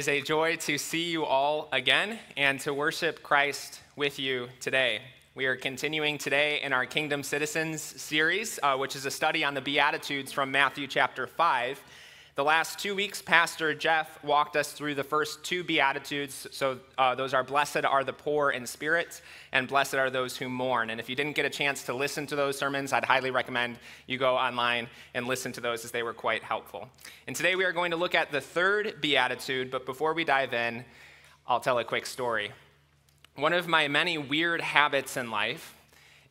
is a joy to see you all again and to worship Christ with you today. We are continuing today in our Kingdom Citizens series, uh, which is a study on the Beatitudes from Matthew chapter 5. The last two weeks, Pastor Jeff walked us through the first two Beatitudes. So, uh, those are blessed are the poor in spirit, and blessed are those who mourn. And if you didn't get a chance to listen to those sermons, I'd highly recommend you go online and listen to those as they were quite helpful. And today we are going to look at the third Beatitude, but before we dive in, I'll tell a quick story. One of my many weird habits in life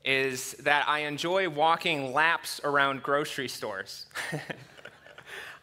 is that I enjoy walking laps around grocery stores.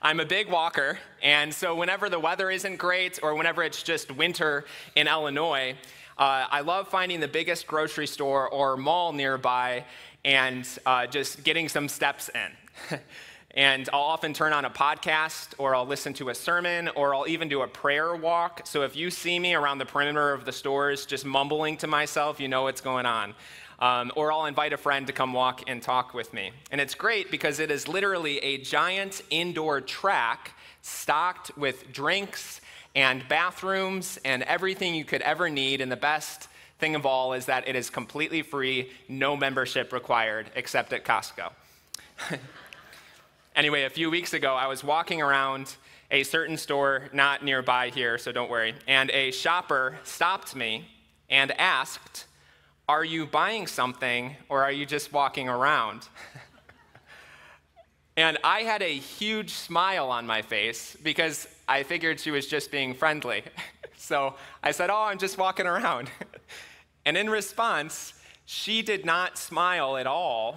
I'm a big walker, and so whenever the weather isn't great or whenever it's just winter in Illinois, uh, I love finding the biggest grocery store or mall nearby and uh, just getting some steps in. and I'll often turn on a podcast or I'll listen to a sermon or I'll even do a prayer walk. So if you see me around the perimeter of the stores just mumbling to myself, you know what's going on. Um, or I'll invite a friend to come walk and talk with me. And it's great because it is literally a giant indoor track stocked with drinks and bathrooms and everything you could ever need. And the best thing of all is that it is completely free, no membership required, except at Costco. anyway, a few weeks ago, I was walking around a certain store not nearby here, so don't worry, and a shopper stopped me and asked, are you buying something or are you just walking around? and I had a huge smile on my face because I figured she was just being friendly. so I said, Oh, I'm just walking around. and in response, she did not smile at all.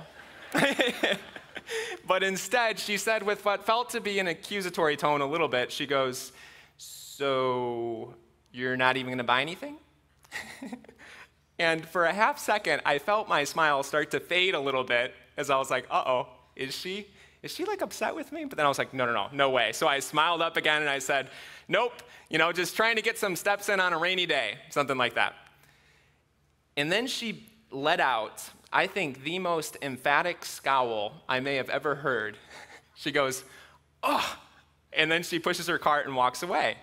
but instead, she said, with what felt to be an accusatory tone a little bit, she goes, So you're not even going to buy anything? And for a half second, I felt my smile start to fade a little bit as I was like, uh oh, is she? Is she like upset with me? But then I was like, no, no, no, no way. So I smiled up again and I said, nope, you know, just trying to get some steps in on a rainy day, something like that. And then she let out, I think, the most emphatic scowl I may have ever heard. she goes, oh, and then she pushes her cart and walks away.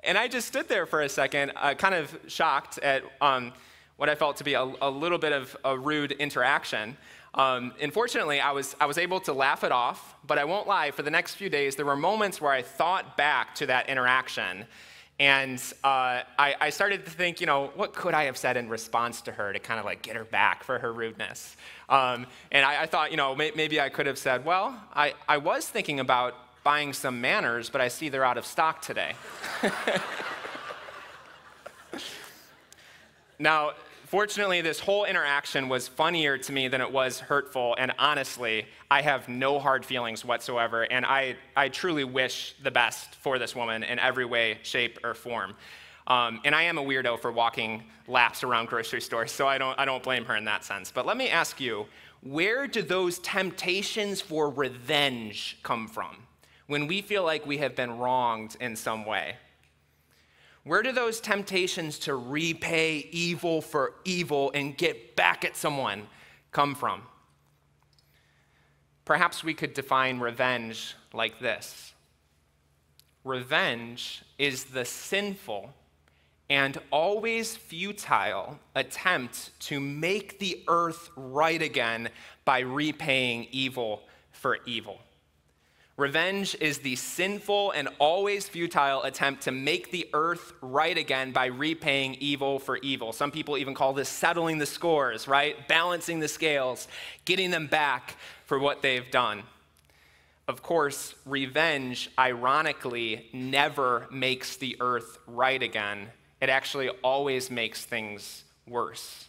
And I just stood there for a second, uh, kind of shocked at. Um, what I felt to be a, a little bit of a rude interaction. Um, unfortunately, I was, I was able to laugh it off, but I won't lie, for the next few days, there were moments where I thought back to that interaction. And uh, I, I, started to think, you know, what could I have said in response to her to kind of like get her back for her rudeness? Um, and I, I, thought, you know, may, maybe I could have said, well, I, I was thinking about buying some manners, but I see they're out of stock today. now, Fortunately, this whole interaction was funnier to me than it was hurtful, and honestly, I have no hard feelings whatsoever, and I, I truly wish the best for this woman in every way, shape, or form. Um, and I am a weirdo for walking laps around grocery stores, so I don't, I don't blame her in that sense. But let me ask you where do those temptations for revenge come from when we feel like we have been wronged in some way? Where do those temptations to repay evil for evil and get back at someone come from? Perhaps we could define revenge like this Revenge is the sinful and always futile attempt to make the earth right again by repaying evil for evil. Revenge is the sinful and always futile attempt to make the earth right again by repaying evil for evil. Some people even call this settling the scores, right? Balancing the scales, getting them back for what they've done. Of course, revenge, ironically, never makes the earth right again. It actually always makes things worse.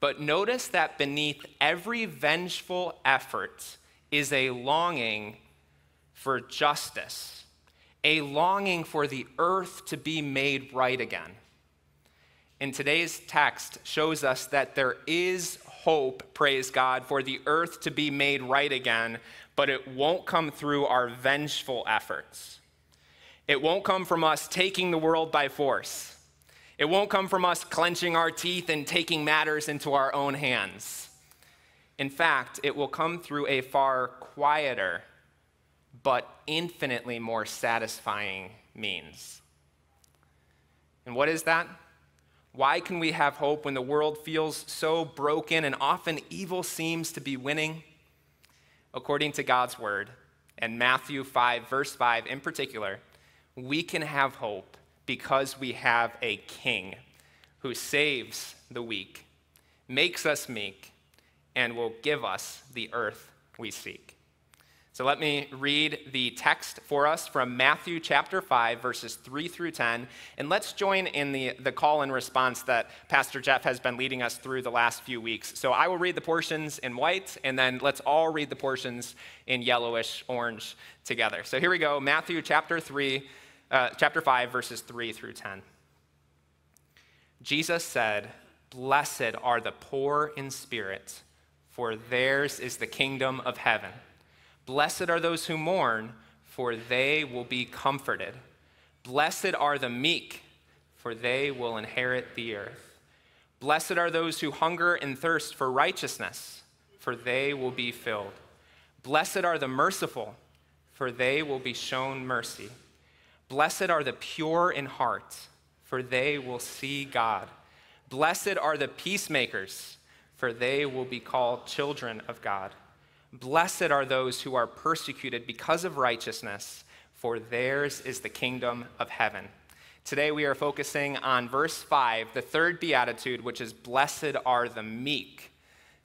But notice that beneath every vengeful effort is a longing for justice, a longing for the earth to be made right again. And today's text shows us that there is hope, praise God, for the earth to be made right again, but it won't come through our vengeful efforts. It won't come from us taking the world by force. It won't come from us clenching our teeth and taking matters into our own hands. In fact, it will come through a far quieter but infinitely more satisfying means. And what is that? Why can we have hope when the world feels so broken and often evil seems to be winning? According to God's word, and Matthew 5, verse 5 in particular, we can have hope because we have a king who saves the weak, makes us meek, and will give us the earth we seek. So let me read the text for us from Matthew chapter 5, verses 3 through 10. And let's join in the, the call and response that Pastor Jeff has been leading us through the last few weeks. So I will read the portions in white, and then let's all read the portions in yellowish orange together. So here we go Matthew chapter 3, uh, chapter 5, verses 3 through 10. Jesus said, Blessed are the poor in spirit, for theirs is the kingdom of heaven. Blessed are those who mourn, for they will be comforted. Blessed are the meek, for they will inherit the earth. Blessed are those who hunger and thirst for righteousness, for they will be filled. Blessed are the merciful, for they will be shown mercy. Blessed are the pure in heart, for they will see God. Blessed are the peacemakers, for they will be called children of God. Blessed are those who are persecuted because of righteousness, for theirs is the kingdom of heaven. Today we are focusing on verse 5, the third beatitude, which is Blessed are the meek,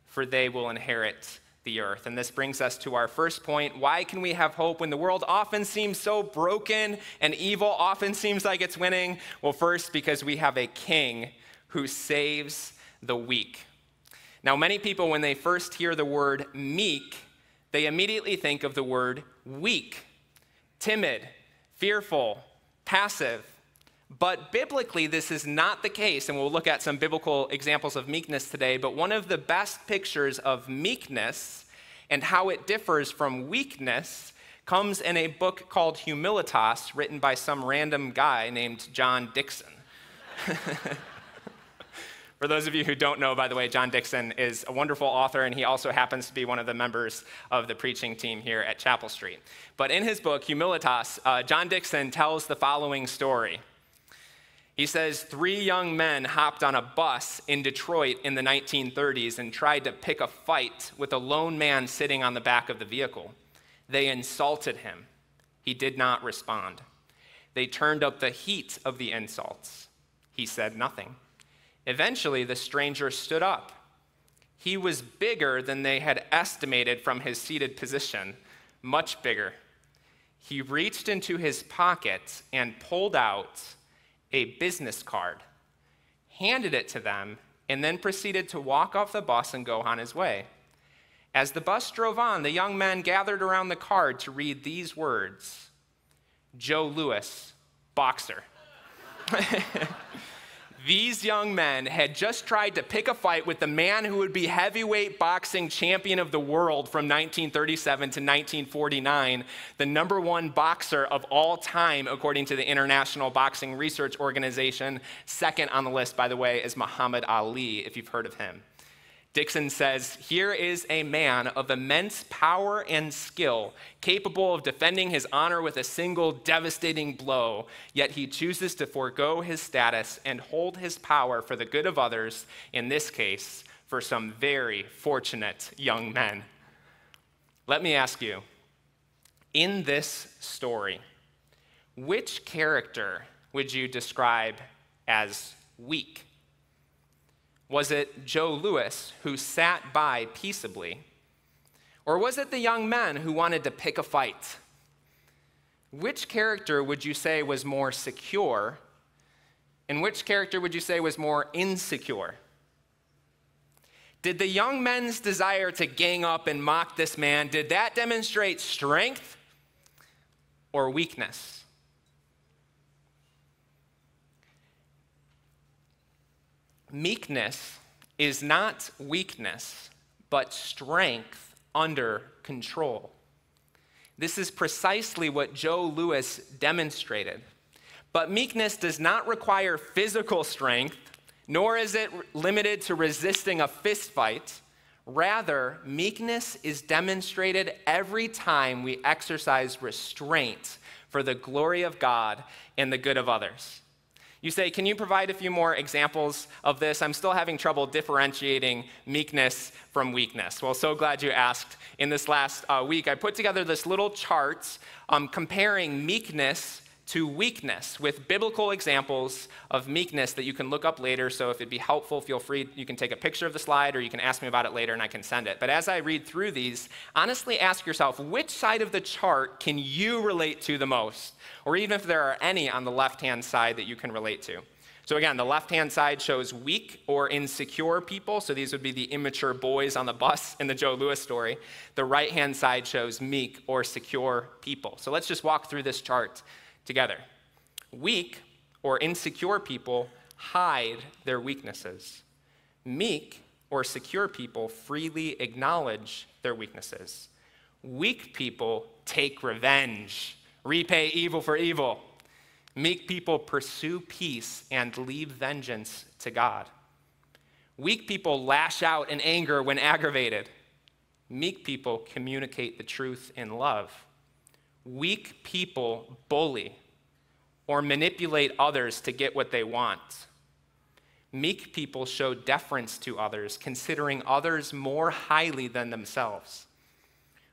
for they will inherit the earth. And this brings us to our first point. Why can we have hope when the world often seems so broken and evil often seems like it's winning? Well, first, because we have a king who saves the weak. Now, many people, when they first hear the word meek, they immediately think of the word weak, timid, fearful, passive. But biblically, this is not the case, and we'll look at some biblical examples of meekness today. But one of the best pictures of meekness and how it differs from weakness comes in a book called Humilitas, written by some random guy named John Dickson. For those of you who don't know, by the way, John Dickson is a wonderful author, and he also happens to be one of the members of the preaching team here at Chapel Street. But in his book, Humilitas, uh, John Dickson tells the following story. He says three young men hopped on a bus in Detroit in the 1930s and tried to pick a fight with a lone man sitting on the back of the vehicle. They insulted him. He did not respond. They turned up the heat of the insults. He said nothing. Eventually, the stranger stood up. He was bigger than they had estimated from his seated position, much bigger. He reached into his pocket and pulled out a business card, handed it to them, and then proceeded to walk off the bus and go on his way. As the bus drove on, the young men gathered around the card to read these words Joe Louis, boxer. These young men had just tried to pick a fight with the man who would be heavyweight boxing champion of the world from 1937 to 1949, the number one boxer of all time, according to the International Boxing Research Organization. Second on the list, by the way, is Muhammad Ali, if you've heard of him. Dickson says, Here is a man of immense power and skill, capable of defending his honor with a single devastating blow, yet he chooses to forego his status and hold his power for the good of others, in this case, for some very fortunate young men. Let me ask you in this story, which character would you describe as weak? Was it Joe Louis who sat by peaceably? Or was it the young men who wanted to pick a fight? Which character would you say was more secure? And which character would you say was more insecure? Did the young men's desire to gang up and mock this man, did that demonstrate strength or weakness? Meekness is not weakness, but strength under control. This is precisely what Joe Louis demonstrated. But meekness does not require physical strength, nor is it limited to resisting a fistfight. Rather, meekness is demonstrated every time we exercise restraint for the glory of God and the good of others. You say, Can you provide a few more examples of this? I'm still having trouble differentiating meekness from weakness. Well, so glad you asked. In this last uh, week, I put together this little chart um, comparing meekness to weakness with biblical examples of meekness that you can look up later. So if it'd be helpful, feel free, you can take a picture of the slide or you can ask me about it later and I can send it. But as I read through these, honestly ask yourself which side of the chart can you relate to the most? Or even if there are any on the left hand side that you can relate to. So again, the left hand side shows weak or insecure people. So these would be the immature boys on the bus in the Joe Louis story. The right hand side shows meek or secure people. So let's just walk through this chart together. Weak or insecure people hide their weaknesses. Meek or secure people freely acknowledge their weaknesses. Weak people take revenge, repay evil for evil. Meek people pursue peace and leave vengeance to God. Weak people lash out in anger when aggravated. Meek people communicate the truth in love. Weak people bully or manipulate others to get what they want. Meek people show deference to others, considering others more highly than themselves.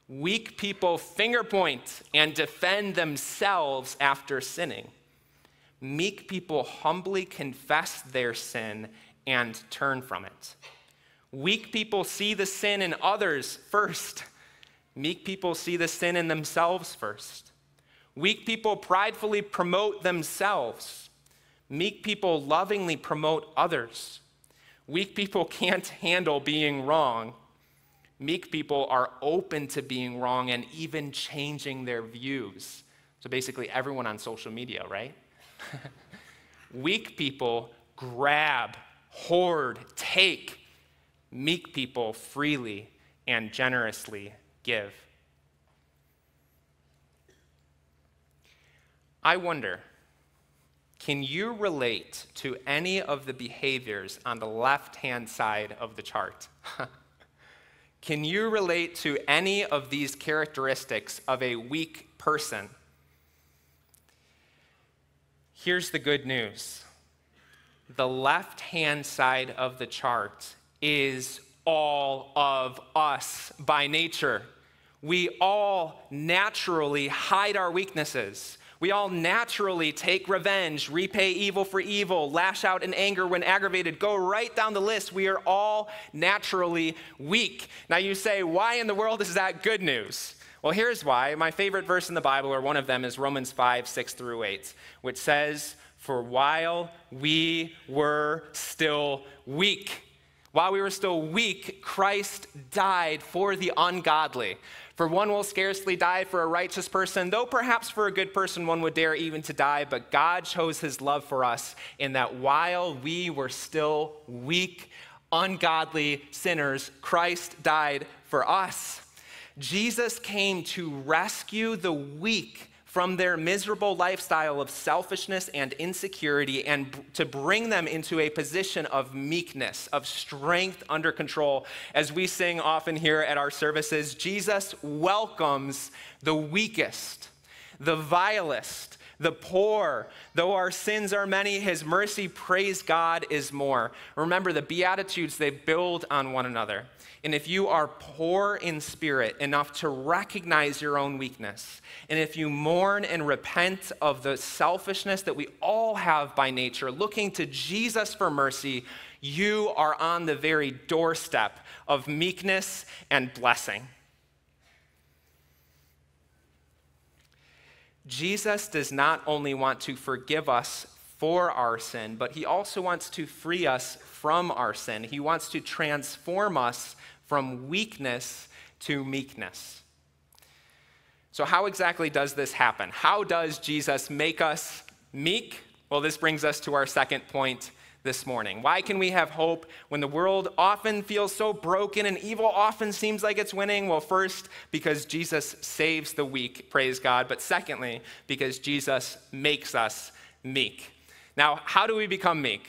Weak people finger point and defend themselves after sinning. Meek people humbly confess their sin and turn from it. Weak people see the sin in others first Meek people see the sin in themselves first. Weak people pridefully promote themselves. Meek people lovingly promote others. Weak people can't handle being wrong. Meek people are open to being wrong and even changing their views. So basically, everyone on social media, right? Weak people grab, hoard, take. Meek people freely and generously give. I wonder can you relate to any of the behaviors on the left hand side of the chart? can you relate to any of these characteristics of a weak person? Here's the good news the left hand side of the chart is all of us by nature. We all naturally hide our weaknesses. We all naturally take revenge, repay evil for evil, lash out in anger when aggravated. Go right down the list. We are all naturally weak. Now you say, why in the world is that good news? Well, here's why. My favorite verse in the Bible, or one of them, is Romans 5, 6 through 8, which says, For while we were still weak, while we were still weak, Christ died for the ungodly. For one will scarcely die for a righteous person, though perhaps for a good person one would dare even to die. But God shows his love for us in that while we were still weak, ungodly sinners, Christ died for us. Jesus came to rescue the weak from their miserable lifestyle of selfishness and insecurity and b- to bring them into a position of meekness, of strength under control. As we sing often here at our services, Jesus welcomes the weakest, the vilest, the poor. Though our sins are many, his mercy, praise God, is more. Remember, the Beatitudes, they build on one another. And if you are poor in spirit enough to recognize your own weakness, and if you mourn and repent of the selfishness that we all have by nature, looking to Jesus for mercy, you are on the very doorstep of meekness and blessing. Jesus does not only want to forgive us for our sin, but he also wants to free us from our sin. He wants to transform us from weakness to meekness. So, how exactly does this happen? How does Jesus make us meek? Well, this brings us to our second point this morning. Why can we have hope when the world often feels so broken and evil often seems like it's winning? Well, first, because Jesus saves the weak, praise God. But secondly, because Jesus makes us meek. Now, how do we become meek?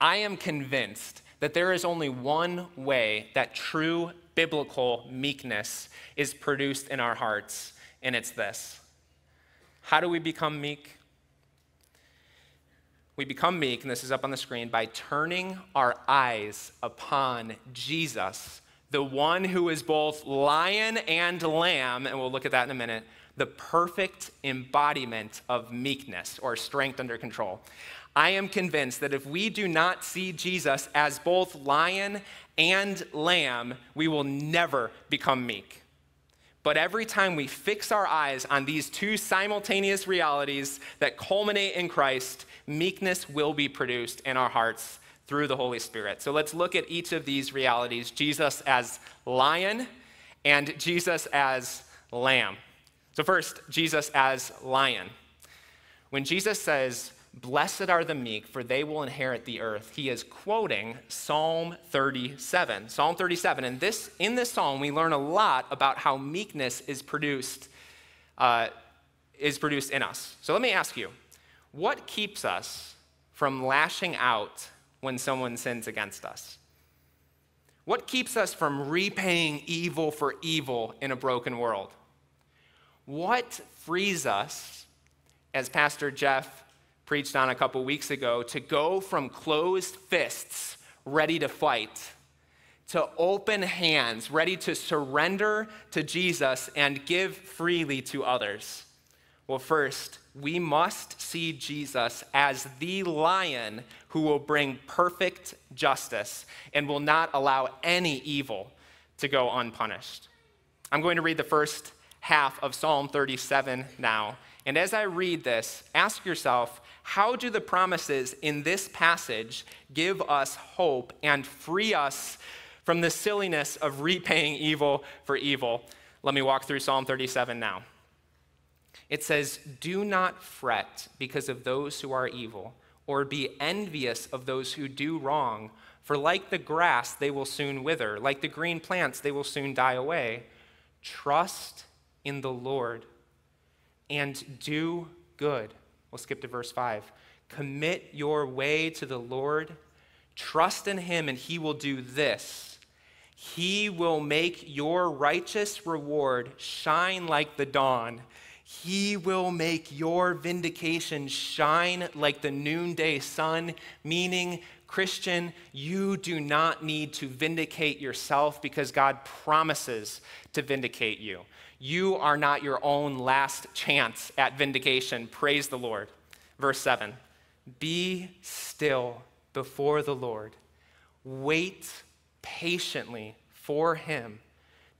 I am convinced that there is only one way that true biblical meekness is produced in our hearts, and it's this. How do we become meek? we become meek, and this is up on the screen, by turning our eyes upon Jesus, the one who is both lion and lamb, and we'll look at that in a minute, the perfect embodiment of meekness or strength under control. I am convinced that if we do not see Jesus as both lion and lamb, we will never become meek. But every time we fix our eyes on these two simultaneous realities that culminate in Christ, meekness will be produced in our hearts through the Holy Spirit. So let's look at each of these realities Jesus as lion and Jesus as lamb. So, first, Jesus as lion. When Jesus says, Blessed are the meek, for they will inherit the earth. He is quoting Psalm 37. Psalm 37. And this, in this psalm, we learn a lot about how meekness is produced, uh, is produced in us. So let me ask you what keeps us from lashing out when someone sins against us? What keeps us from repaying evil for evil in a broken world? What frees us, as Pastor Jeff preached on a couple weeks ago, to go from closed fists, ready to fight, to open hands, ready to surrender to Jesus and give freely to others? Well, first, we must see Jesus as the lion who will bring perfect justice and will not allow any evil to go unpunished. I'm going to read the first half of Psalm 37 now. And as I read this, ask yourself how do the promises in this passage give us hope and free us from the silliness of repaying evil for evil? Let me walk through Psalm 37 now. It says, Do not fret because of those who are evil, or be envious of those who do wrong, for like the grass, they will soon wither, like the green plants, they will soon die away. Trust in the Lord and do good. We'll skip to verse 5. Commit your way to the Lord, trust in him, and he will do this. He will make your righteous reward shine like the dawn. He will make your vindication shine like the noonday sun, meaning, Christian, you do not need to vindicate yourself because God promises to vindicate you. You are not your own last chance at vindication. Praise the Lord. Verse 7 Be still before the Lord, wait patiently for him.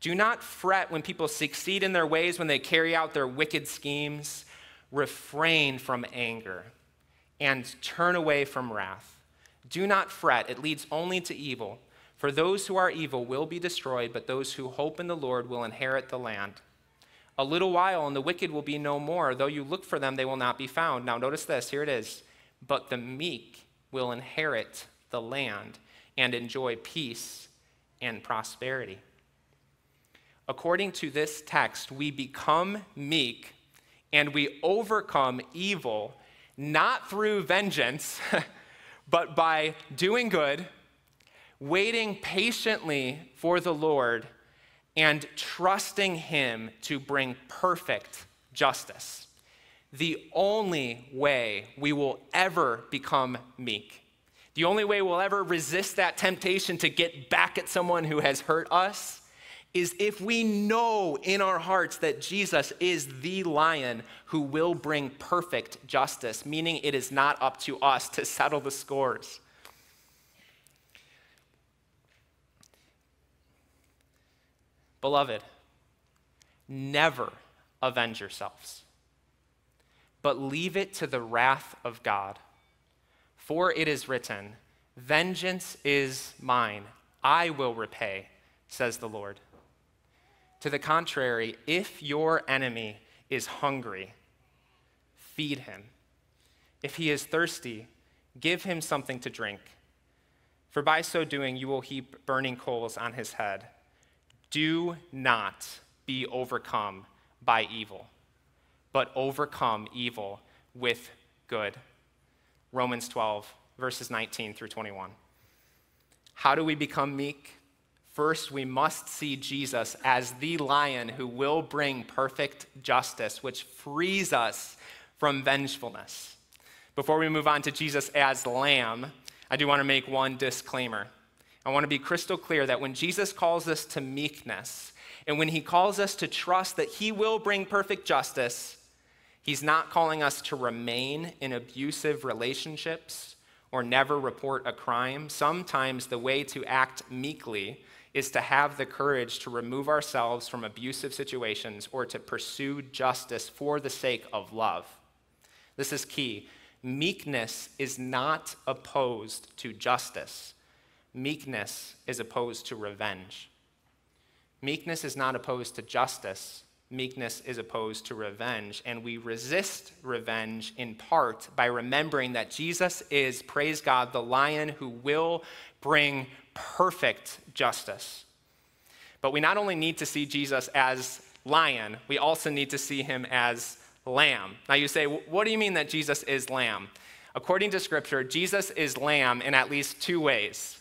Do not fret when people succeed in their ways, when they carry out their wicked schemes. Refrain from anger and turn away from wrath. Do not fret, it leads only to evil. For those who are evil will be destroyed, but those who hope in the Lord will inherit the land. A little while, and the wicked will be no more. Though you look for them, they will not be found. Now, notice this here it is. But the meek will inherit the land and enjoy peace and prosperity. According to this text, we become meek and we overcome evil not through vengeance, but by doing good, waiting patiently for the Lord and trusting Him to bring perfect justice. The only way we will ever become meek, the only way we'll ever resist that temptation to get back at someone who has hurt us, is if we know in our hearts that Jesus is the lion who will bring perfect justice, meaning it is not up to us to settle the scores. Beloved, never avenge yourselves, but leave it to the wrath of God. For it is written, Vengeance is mine, I will repay, says the Lord. To the contrary, if your enemy is hungry, feed him. If he is thirsty, give him something to drink. For by so doing, you will heap burning coals on his head. Do not be overcome by evil, but overcome evil with good. Romans 12, verses 19 through 21. How do we become meek? First, we must see Jesus as the lion who will bring perfect justice, which frees us from vengefulness. Before we move on to Jesus as Lamb, I do want to make one disclaimer. I want to be crystal clear that when Jesus calls us to meekness, and when he calls us to trust that he will bring perfect justice, he's not calling us to remain in abusive relationships or never report a crime. Sometimes the way to act meekly is to have the courage to remove ourselves from abusive situations or to pursue justice for the sake of love. This is key. Meekness is not opposed to justice. Meekness is opposed to revenge. Meekness is not opposed to justice. Meekness is opposed to revenge. And we resist revenge in part by remembering that Jesus is, praise God, the lion who will bring perfect justice. But we not only need to see Jesus as lion, we also need to see him as lamb. Now you say, what do you mean that Jesus is lamb? According to scripture, Jesus is lamb in at least two ways.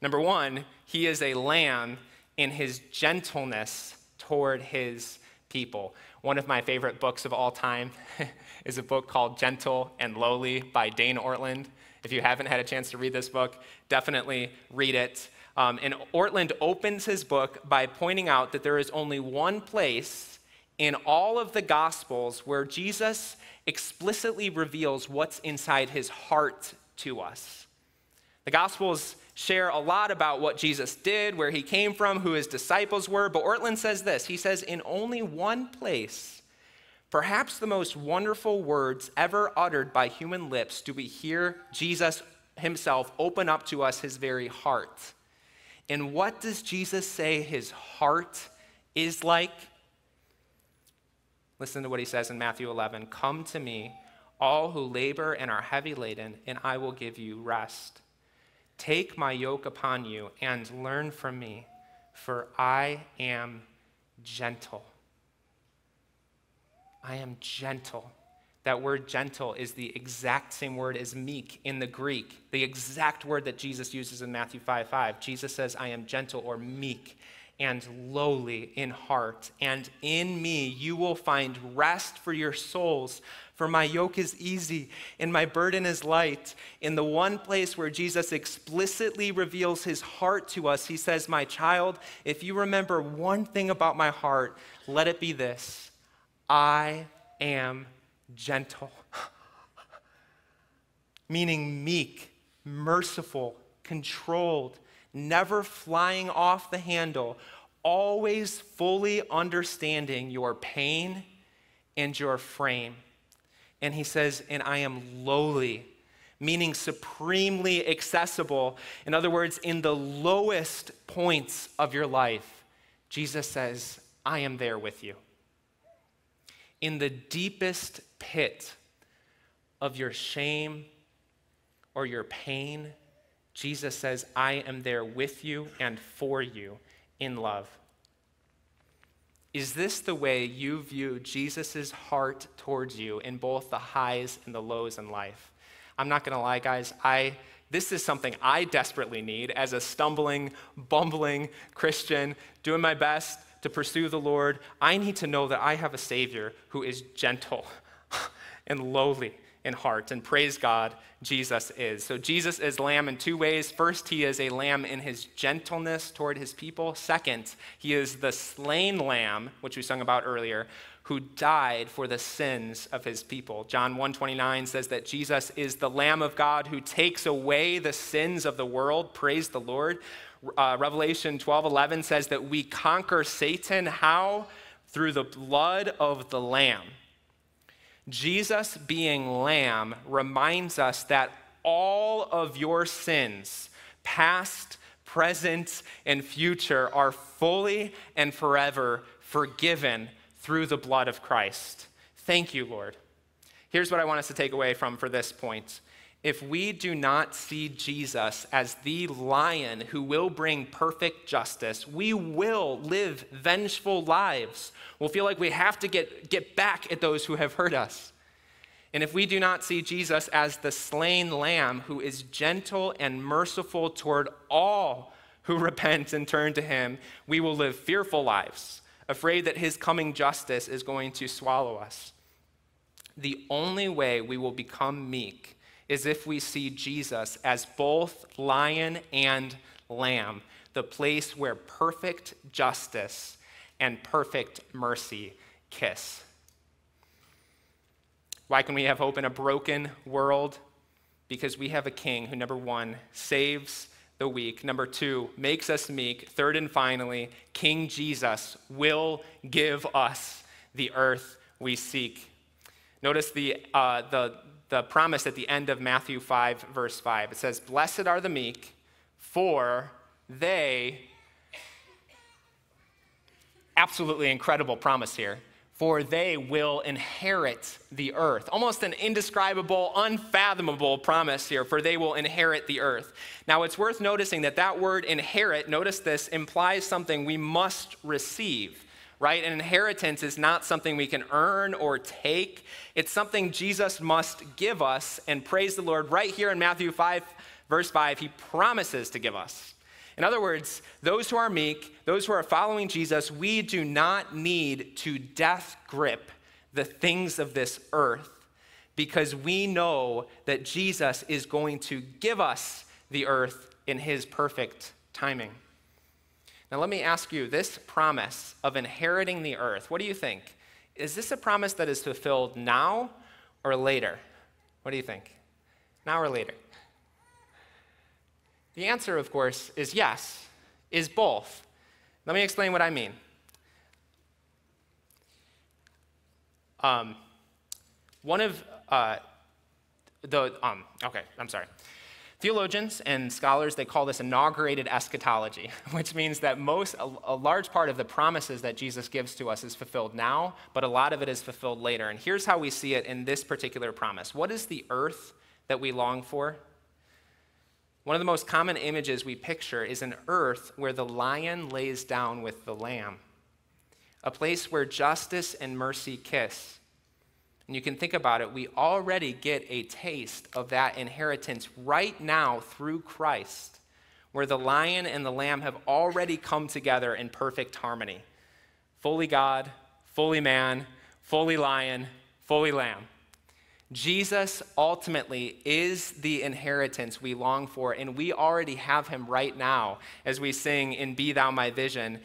Number one, he is a lamb in his gentleness toward his people. One of my favorite books of all time is a book called Gentle and Lowly by Dane Ortlund. If you haven't had a chance to read this book, definitely read it. Um, and Ortlund opens his book by pointing out that there is only one place in all of the Gospels where Jesus explicitly reveals what's inside his heart to us. The Gospels share a lot about what Jesus did, where he came from, who his disciples were, but Ortlund says this He says, In only one place, perhaps the most wonderful words ever uttered by human lips, do we hear Jesus himself open up to us his very heart. And what does Jesus say his heart is like? Listen to what he says in Matthew 11 Come to me, all who labor and are heavy laden, and I will give you rest. Take my yoke upon you and learn from me, for I am gentle. I am gentle. That word gentle is the exact same word as meek in the Greek, the exact word that Jesus uses in Matthew 5 5. Jesus says, I am gentle or meek and lowly in heart, and in me you will find rest for your souls. For my yoke is easy and my burden is light. In the one place where Jesus explicitly reveals his heart to us, he says, My child, if you remember one thing about my heart, let it be this I am gentle. Meaning meek, merciful, controlled never flying off the handle, always fully understanding your pain and your frame. And he says, and I am lowly, meaning supremely accessible. In other words, in the lowest points of your life, Jesus says, I am there with you. In the deepest pit of your shame or your pain, Jesus says, I am there with you and for you in love. Is this the way you view Jesus' heart towards you in both the highs and the lows in life? I'm not going to lie, guys. I, this is something I desperately need as a stumbling, bumbling Christian, doing my best to pursue the Lord. I need to know that I have a Savior who is gentle and lowly in heart. And praise God, Jesus is. So Jesus is lamb in two ways. First, he is a lamb in his gentleness toward his people. Second, he is the slain lamb, which we sung about earlier, who died for the sins of his people. John 1:29 says that Jesus is the lamb of God who takes away the sins of the world. Praise the Lord. Uh, Revelation 12:11 says that we conquer Satan how? Through the blood of the lamb. Jesus being lamb reminds us that all of your sins, past, present, and future, are fully and forever forgiven through the blood of Christ. Thank you, Lord. Here's what I want us to take away from for this point if we do not see Jesus as the lion who will bring perfect justice, we will live vengeful lives. We'll feel like we have to get, get back at those who have hurt us. And if we do not see Jesus as the slain lamb who is gentle and merciful toward all who repent and turn to him, we will live fearful lives, afraid that his coming justice is going to swallow us. the only way we will become meek is if we see Jesus as both lion and lamb, the place where perfect justice and perfect mercy kiss. Why can we have hope in a broken world? Because we have a king who, number one, saves the weak. Number two, makes us meek. Third and finally, King Jesus will give us the earth we seek. Notice the, uh, the, the promise at the end of Matthew 5, verse 5. It says, Blessed are the meek, for they, absolutely incredible promise here, for they will inherit the earth. Almost an indescribable, unfathomable promise here, for they will inherit the earth. Now, it's worth noticing that that word inherit, notice this, implies something we must receive, right? An inheritance is not something we can earn or take, it's something Jesus must give us. And praise the Lord, right here in Matthew 5, verse 5, he promises to give us. In other words, those who are meek, those who are following Jesus, we do not need to death grip the things of this earth because we know that Jesus is going to give us the earth in his perfect timing. Now, let me ask you this promise of inheriting the earth, what do you think? Is this a promise that is fulfilled now or later? What do you think? Now or later? The answer, of course, is yes, is both. Let me explain what I mean. Um, one of uh, the, um, okay, I'm sorry. Theologians and scholars, they call this inaugurated eschatology, which means that most, a, a, large part of the promises that Jesus gives to us is fulfilled now, but a lot of it is fulfilled later. And here's how we see it in this particular promise. What is the earth that we long for? One of the most common images we picture is an earth where the lion lays down with the lamb, a place where justice and mercy kiss. And you can think about it, we already get a taste of that inheritance right now through Christ, where the lion and the lamb have already come together in perfect harmony. Fully God, fully man, fully lion, fully lamb. Jesus ultimately is the inheritance we long for, and we already have him right now as we sing in Be Thou My Vision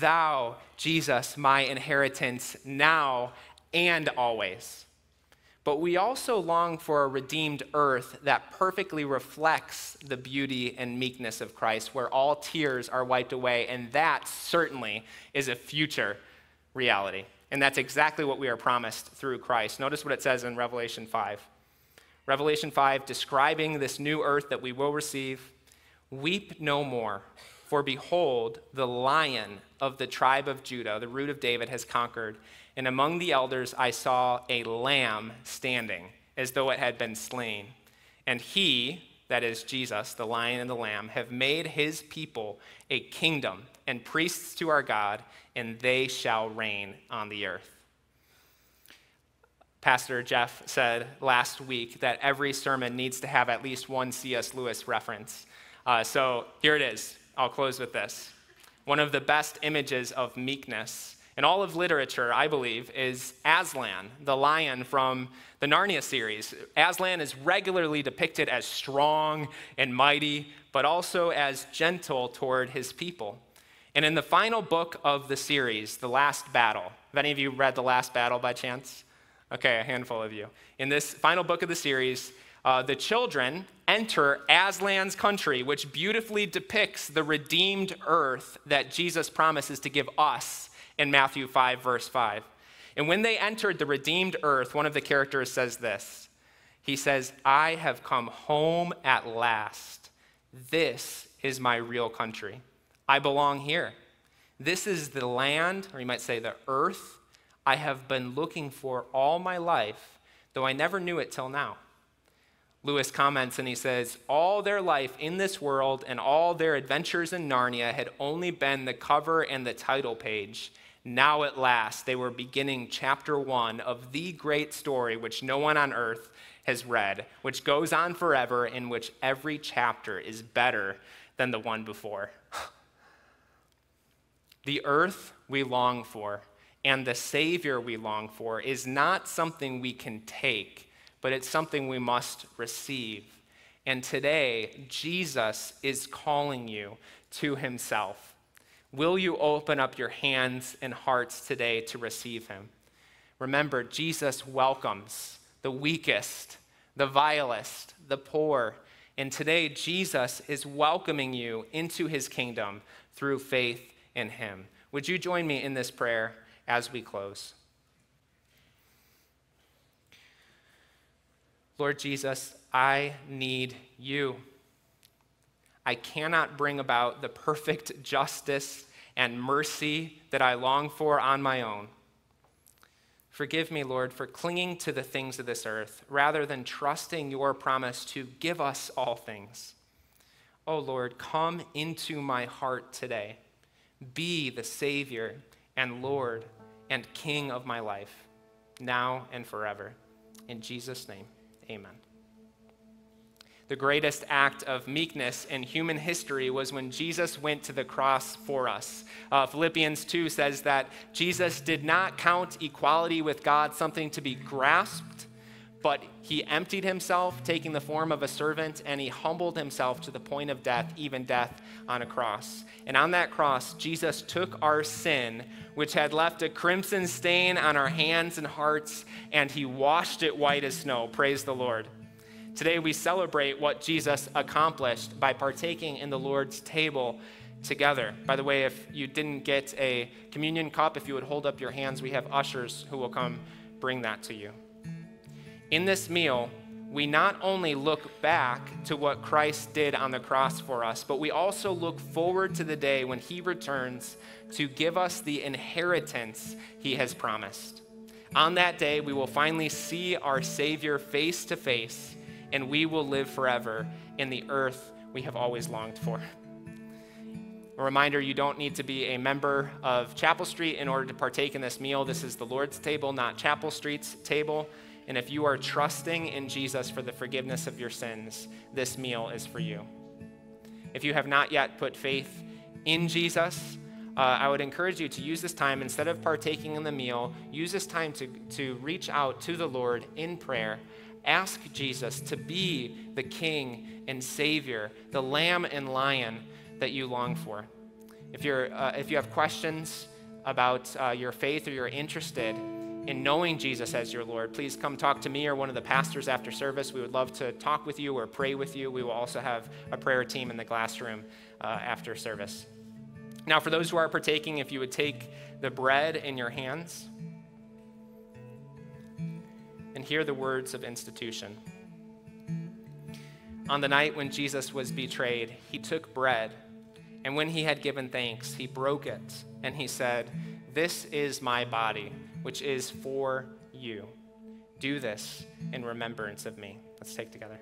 Thou, Jesus, my inheritance now and always. But we also long for a redeemed earth that perfectly reflects the beauty and meekness of Christ, where all tears are wiped away, and that certainly is a future reality. And that's exactly what we are promised through Christ. Notice what it says in Revelation 5. Revelation 5, describing this new earth that we will receive Weep no more, for behold, the lion of the tribe of Judah, the root of David, has conquered. And among the elders I saw a lamb standing, as though it had been slain. And he, that is Jesus, the lion and the lamb, have made his people a kingdom and priests to our God, and they shall reign on the earth. Pastor Jeff said last week that every sermon needs to have at least one C.S. Lewis reference. Uh, so here it is. I'll close with this. One of the best images of meekness in all of literature, I believe, is Aslan, the lion from the Narnia series. Aslan is regularly depicted as strong and mighty, but also as gentle toward his people. And in the final book of the series, The Last Battle, have any of you read The Last Battle by chance? Okay, a handful of you. In this final book of the series, uh, the children enter Aslan's country, which beautifully depicts the redeemed earth that Jesus promises to give us in Matthew 5, verse 5. And when they entered the redeemed earth, one of the characters says this He says, I have come home at last. This is my real country. I belong here. This is the land, or you might say the earth, I have been looking for all my life, though I never knew it till now. Lewis comments and he says, All their life in this world and all their adventures in Narnia had only been the cover and the title page. Now, at last, they were beginning chapter one of the great story which no one on earth has read, which goes on forever, in which every chapter is better than the one before. The earth we long for and the Savior we long for is not something we can take, but it's something we must receive. And today, Jesus is calling you to himself. Will you open up your hands and hearts today to receive him? Remember, Jesus welcomes the weakest, the vilest, the poor. And today, Jesus is welcoming you into his kingdom through faith in him. Would you join me in this prayer as we close? Lord Jesus, I need you. I cannot bring about the perfect justice and mercy that I long for on my own. Forgive me, Lord, for clinging to the things of this earth rather than trusting your promise to give us all things. Oh, Lord, come into my heart today. Be the Savior and Lord and King of my life, now and forever. In Jesus' name, amen. The greatest act of meekness in human history was when Jesus went to the cross for us. Uh, Philippians 2 says that Jesus did not count equality with God something to be grasped, but he emptied himself, taking the form of a servant, and he humbled himself to the point of death, even death on a cross. And on that cross, Jesus took our sin, which had left a crimson stain on our hands and hearts, and he washed it white as snow. Praise the Lord. Today we celebrate what Jesus accomplished by partaking in the Lord's table together. By the way, if you didn't get a communion cup, if you would hold up your hands, we have ushers who will come bring that to you. In this meal, we not only look back to what Christ did on the cross for us, but we also look forward to the day when he returns to give us the inheritance he has promised. On that day, we will finally see our Savior face to face and we will live forever in the earth we have always longed for. A reminder you don't need to be a member of Chapel Street in order to partake in this meal. This is the Lord's table, not Chapel Street's table. And if you are trusting in Jesus for the forgiveness of your sins, this meal is for you. If you have not yet put faith in Jesus, uh, I would encourage you to use this time, instead of partaking in the meal, use this time to, to reach out to the Lord in prayer Ask Jesus to be the King and Savior, the Lamb and Lion that you long for. If, you're, uh, if you have questions about uh, your faith or you're interested in knowing Jesus as your Lord, please come talk to me or one of the pastors after service. We would love to talk with you or pray with you. We will also have a prayer team in the glass room uh, after service. Now, for those who are partaking, if you would take the bread in your hands and hear the words of institution. On the night when Jesus was betrayed, he took bread, and when he had given thanks, he broke it, and he said, This is my body, which is for you. Do this in remembrance of me. Let's take together.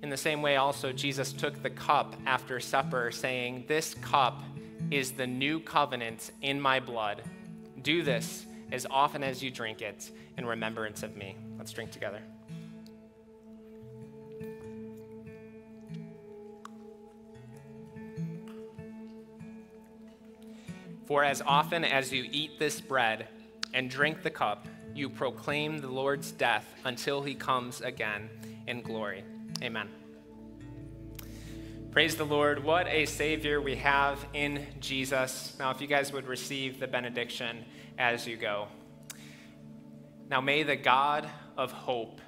In the same way, also, Jesus took the cup after supper, saying, This cup is the new covenant in my blood. Do this as often as you drink it in remembrance of me. Let's drink together. For as often as you eat this bread and drink the cup, you proclaim the Lord's death until he comes again in glory. Amen. Praise the Lord. What a Savior we have in Jesus. Now, if you guys would receive the benediction as you go. Now, may the God of hope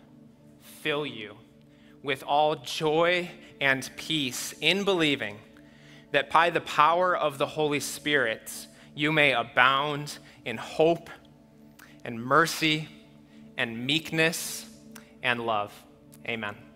fill you with all joy and peace in believing that by the power of the Holy Spirit you may abound in hope and mercy and meekness and love. Amen.